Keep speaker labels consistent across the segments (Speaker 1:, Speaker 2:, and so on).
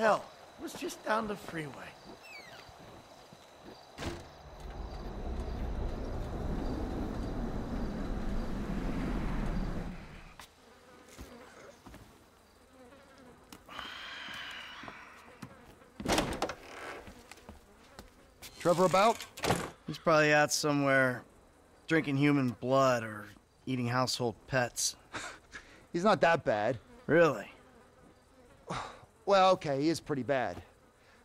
Speaker 1: To think, hell, it was just down the freeway.
Speaker 2: Trevor about?
Speaker 1: He's probably out somewhere drinking human blood or eating household pets.
Speaker 2: He's not that bad.
Speaker 1: Really?
Speaker 2: Well, okay, he is pretty bad.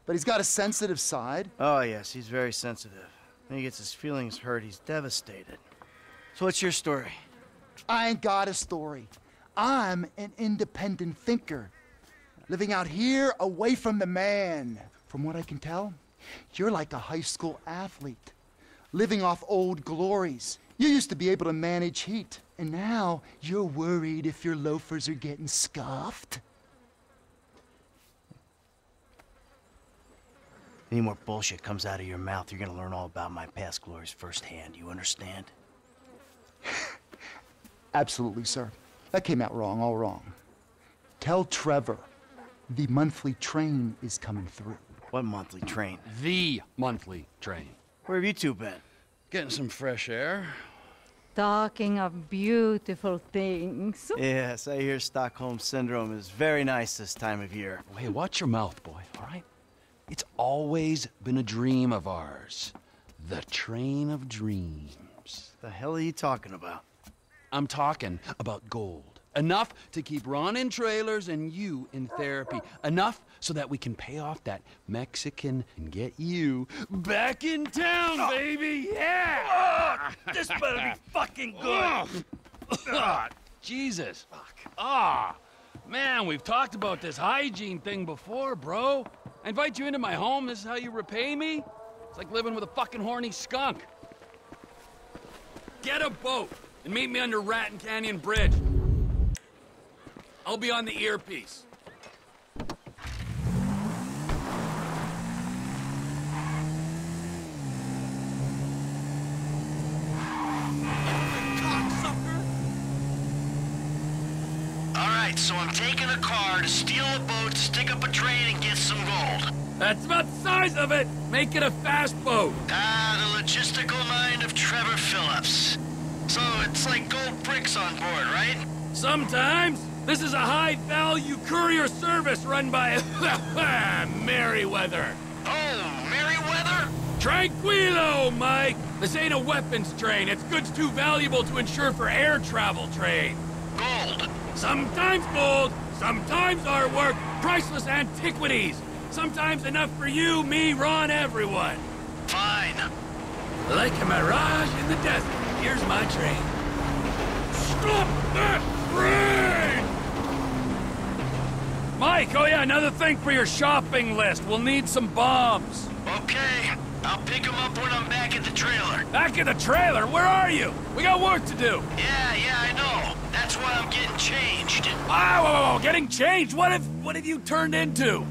Speaker 2: But he's got a sensitive side.
Speaker 1: Oh, yes, he's very sensitive. When he gets his feelings hurt, he's devastated. So what's your story?
Speaker 2: I ain't got a story. I'm an independent thinker. Living out here away from the man. From what I can tell, you're like a high school athlete. Living off old glories. You used to be able to manage heat, and now you're worried if your loafers are getting scuffed.
Speaker 1: Any more bullshit comes out of your mouth, you're gonna learn all about my past glories firsthand. You understand?
Speaker 2: Absolutely, sir. That came out wrong, all wrong. Tell Trevor the monthly train is coming through.
Speaker 1: What monthly train?
Speaker 3: The monthly train.
Speaker 1: Where have you two been?
Speaker 3: Getting some fresh air.
Speaker 4: Talking of beautiful things.
Speaker 1: Yes, I hear Stockholm Syndrome is very nice this time of year.
Speaker 3: Hey, watch your mouth, boy, all right? It's always been a dream of ours. The train of dreams.
Speaker 1: The hell are you talking about?
Speaker 3: I'm talking about gold. Enough to keep Ron in trailers and you in therapy. Enough so that we can pay off that Mexican and get you back in town, baby. Yeah!
Speaker 1: This better be fucking good!
Speaker 3: Ah, Jesus. Fuck. Ah, man, we've talked about this hygiene thing before, bro. I invite you into my home. This is how you repay me? It's like living with a fucking horny skunk. Get a boat and meet me under Raton Canyon Bridge. I'll be on the earpiece.
Speaker 5: So I'm taking a car to steal a boat, stick up a train, and get some gold.
Speaker 3: That's about the size of it. Make it a fast boat.
Speaker 5: Ah, the logistical mind of Trevor Phillips. So it's like gold bricks on board, right?
Speaker 3: Sometimes. This is a high-value courier service run by Merryweather.
Speaker 5: Oh, Merryweather?
Speaker 3: Tranquilo, Mike. This ain't a weapons train. It's goods too valuable to insure for air travel trade. Sometimes gold, sometimes artwork, priceless antiquities. Sometimes enough for you, me, Ron, everyone.
Speaker 5: Fine.
Speaker 3: Like a mirage in the desert. Here's my train. Stop that train! Mike, oh yeah, another thing for your shopping list. We'll need some bombs.
Speaker 5: Okay, I'll pick them up when I'm back at the trailer.
Speaker 3: Back in the trailer, where are you? We got work to do.
Speaker 5: Yeah, yeah, I know. That's why I'm getting changed.
Speaker 3: Whoa, getting changed? What have, what have you turned into?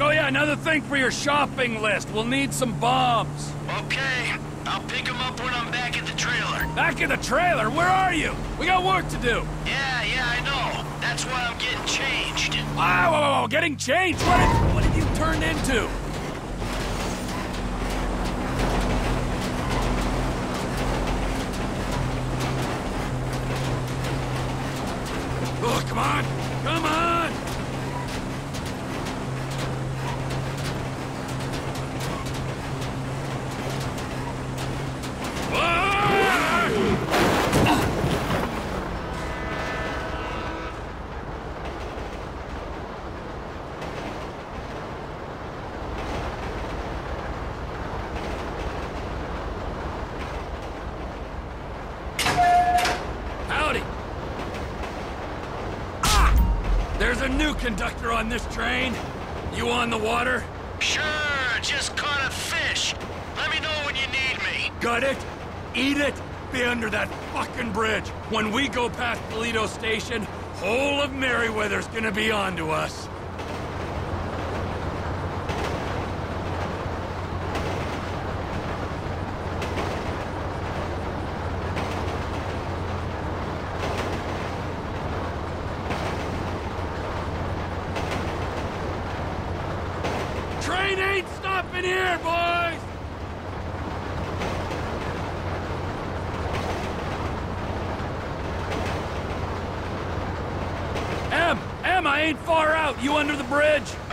Speaker 3: Oh yeah, another thing for your shopping list. We'll need some bombs.
Speaker 5: Okay, I'll pick them up when I'm back at the trailer.
Speaker 3: Back in the trailer, where are you? We got work to do.
Speaker 5: Yeah, yeah, I know. That's why I'm getting changed.
Speaker 3: Ah, whoa, whoa, whoa, getting changed? What what have you turned into? Oh, come on! Come on! Ah! Howdy! Ah! There's a new conductor on this train. You on the water?
Speaker 5: Sure, just caught a fish. Let me know when you need me.
Speaker 3: Gut it, eat it, be under that fucking bridge. When we go past Toledo Station, whole of Merryweather's gonna be onto us. Train ain't stopping here, boys! Em, Em, I ain't far out. You under the bridge?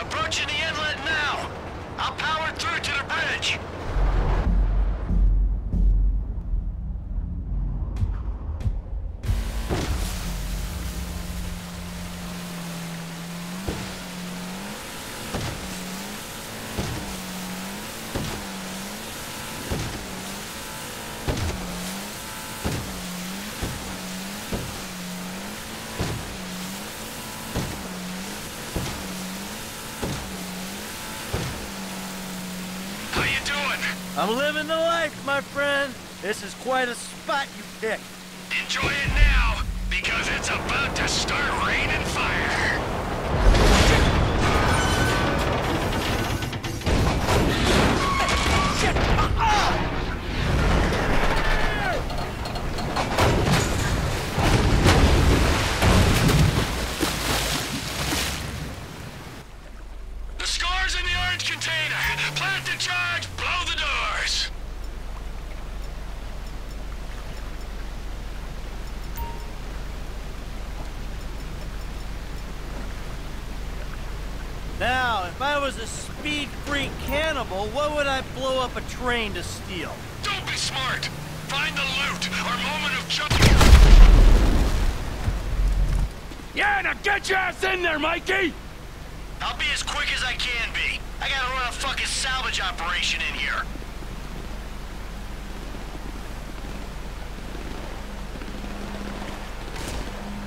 Speaker 1: I'm living the life, my friend. This is quite a spot you picked.
Speaker 5: Enjoy it now, because it's about to start raining
Speaker 1: cannibal, what would I blow up a train to steal?
Speaker 5: Don't be smart. Find the loot. Our moment of jump.
Speaker 3: Yeah, now get your ass in there, Mikey!
Speaker 5: I'll be as quick as I can be. I gotta run a fucking salvage operation in here.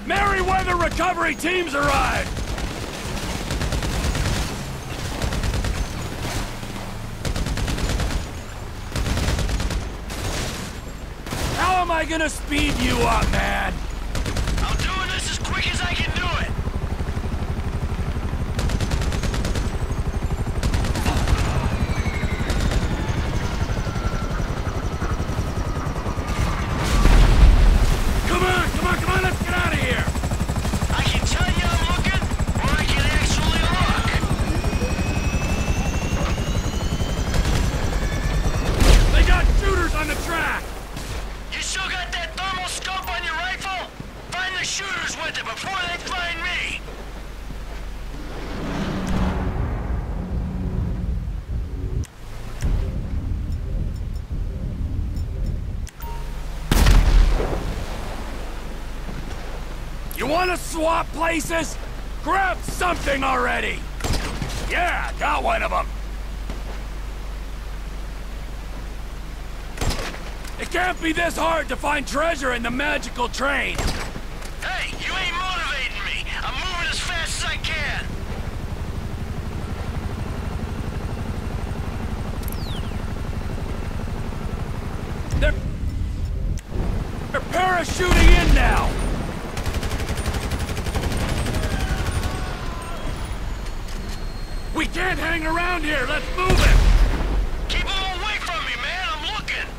Speaker 3: Merryweather recovery teams arrived! I gonna speed you up, man?
Speaker 5: I'm doing this as quick as I can do it.
Speaker 3: Come on, come on, come on, let's get out of here!
Speaker 5: I can tell you I'm looking, or I can actually look.
Speaker 3: They got shooters on the track!
Speaker 5: You still got that thermal scope on your rifle? Find the shooters with it before they find me.
Speaker 3: You wanna swap places? Grab something already! Yeah, got one of them! It can't be this hard to find treasure in the magical train!
Speaker 5: Hey, you ain't motivating me. I'm moving as fast as I can.
Speaker 3: They're... They're parachuting in now! We can't hang around here! Let's move it!
Speaker 5: Keep them away from me, man. I'm looking.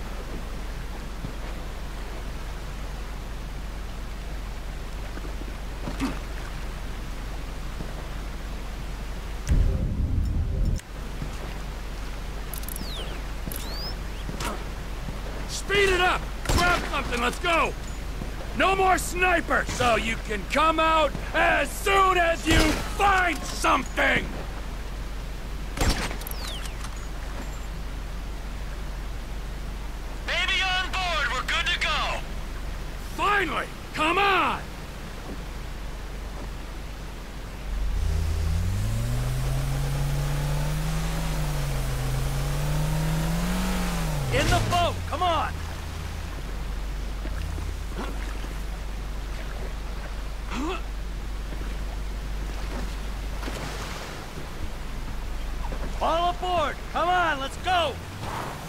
Speaker 3: Speed it up! Grab something, let's go! No more sniper, so you can come out as soon as you find something!
Speaker 5: Baby on board. We're good to go.
Speaker 3: Finally! Come on!
Speaker 1: In the boat, come on!
Speaker 5: All aboard! Come on, let's go!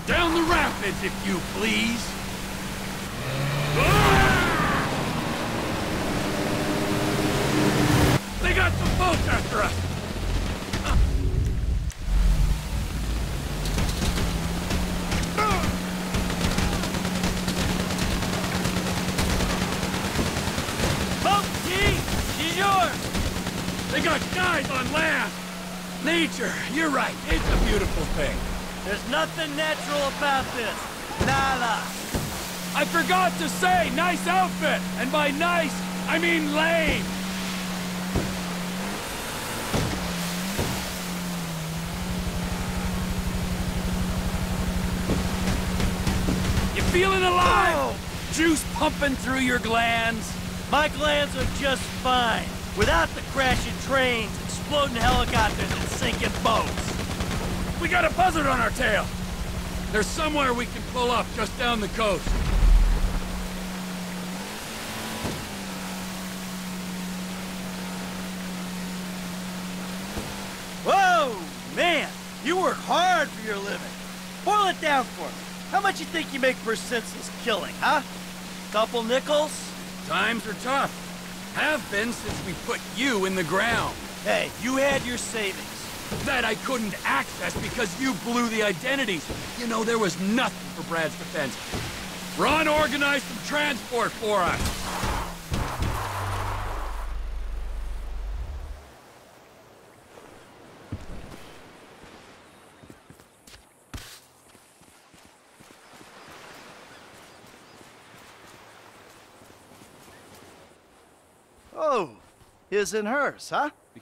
Speaker 3: Down the rapids, if you please. They got some boats after us!
Speaker 5: Boat, T! She's yours!
Speaker 3: They got guys on land! Nature, you're right, it's a beautiful thing.
Speaker 5: There's nothing natural about this. Nada.
Speaker 3: I forgot to say, nice outfit! And by nice, I mean lame! You feeling alive? Juice pumping through your glands?
Speaker 5: My glands are just fine. Without the crashing trains, exploding helicopters, and sinking boats.
Speaker 3: We got a buzzard on our tail! There's somewhere we can pull up just down the coast.
Speaker 5: Whoa! Man, you work hard for your living. Boil it down for me. How much you think you make per senseless killing, huh? Couple nickels?
Speaker 3: Times are tough. Have been since we put you in the ground.
Speaker 5: Hey, you had your savings.
Speaker 3: That I couldn't access because you blew the identities. You know, there was nothing for Brad's defense. Ron organized some transport for us.
Speaker 1: Oh, his and hers, huh?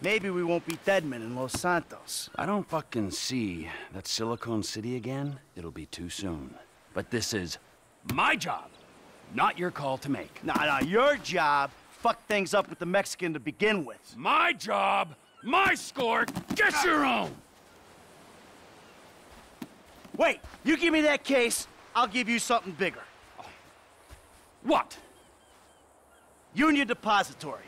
Speaker 1: Maybe we won't be deadmen in Los Santos.
Speaker 3: I don't fucking see that Silicon City again. It'll be too soon. But this is my job, not your call to make.
Speaker 1: Nah, nah, your job fucked things up with the Mexican to begin with.
Speaker 3: My job, my score, get your own!
Speaker 1: Wait, you give me that case, I'll give you something bigger.
Speaker 3: What?
Speaker 1: Union Depository.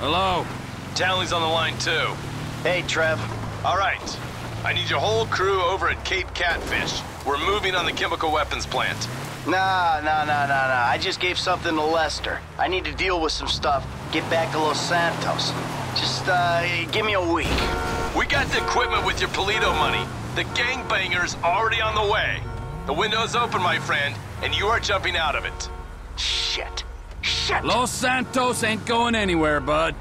Speaker 3: Hello.
Speaker 6: Townley's on the line too.
Speaker 1: Hey, Trev.
Speaker 6: All right. I need your whole crew over at Cape Catfish. We're moving on the chemical weapons plant.
Speaker 1: Nah, nah, nah, nah, nah. I just gave something to Lester. I need to deal with some stuff. Get back to Los Santos. Just, uh, give me a week.
Speaker 6: We got the equipment with your Paleto money. The gangbanger's already on the way. The window's open, my friend, and you are jumping out of it. Shit.
Speaker 3: Los Santos ain't going anywhere, bud.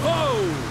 Speaker 3: Whoa!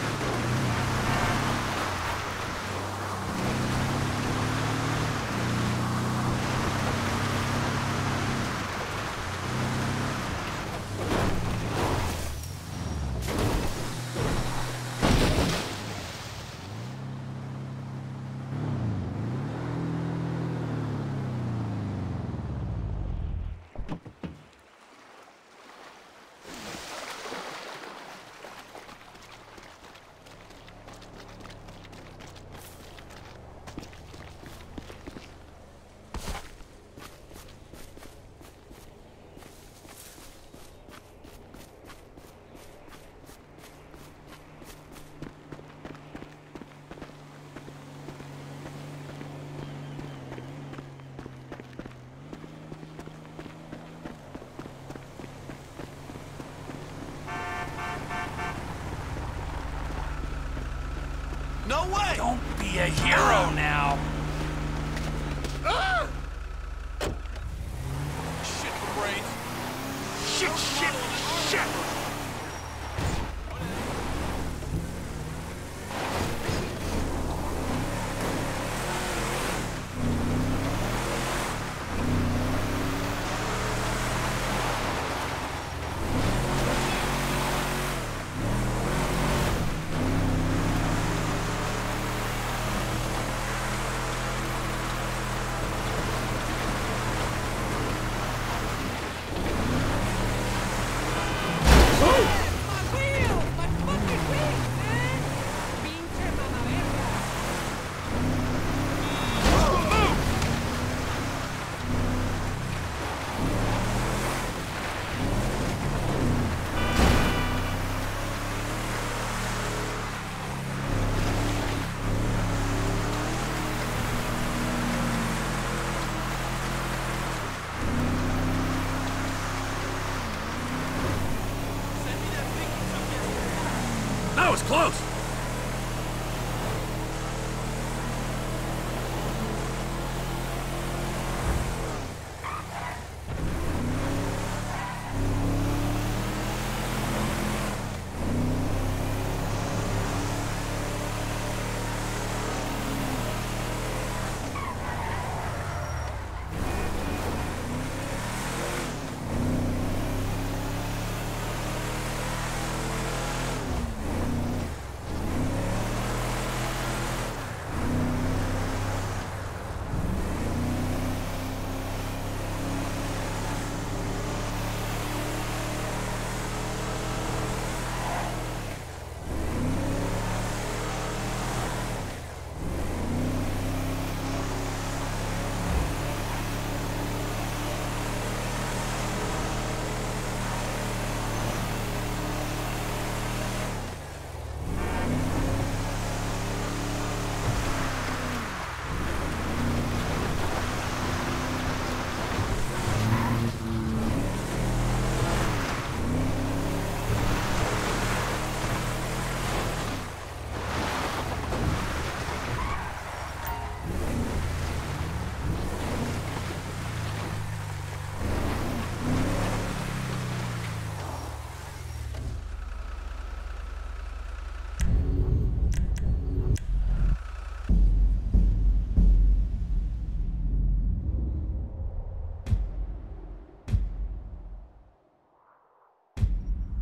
Speaker 1: Close.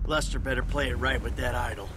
Speaker 1: Lester better play it right with that idol.